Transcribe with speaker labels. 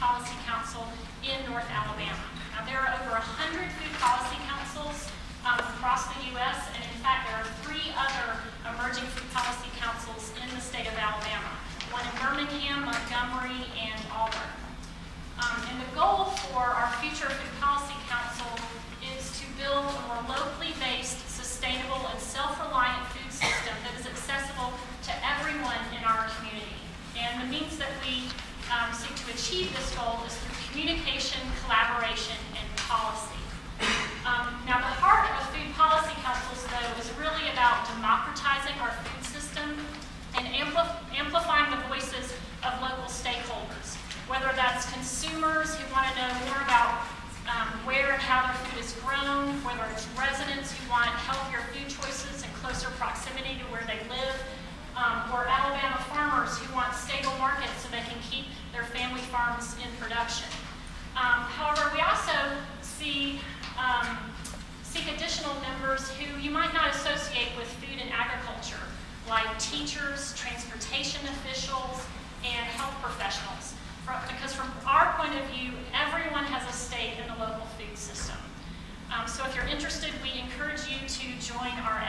Speaker 1: Policy Council in North Alabama. Now, there are over 100 food policy councils um, across the U.S., and in fact, there are three other emerging food policy councils in the state of Alabama, one in Birmingham, Montgomery, and Auburn. Um, and the goal for our future food policy council is to build a more locally based, sustainable, and self-reliant food system that is accessible to everyone in our community. And the means that we um, seek to achieve this goal is through communication, collaboration, and policy. Um, now, the heart of food policy councils, though, is really about democratizing our food system and ampli amplifying the voices of local stakeholders, whether that's consumers who want to know more about um, where and how their food is grown, whether it's residents who want healthier food choices and closer proximity to where they live, um, or Alabama farmers who want stable markets so they can keep their in production. Um, however, we also see um, seek additional members who you might not associate with food and agriculture, like teachers, transportation officials, and health professionals. because from our point of view, everyone has a stake in the local food system. Um, so if you're interested, we encourage you to join our.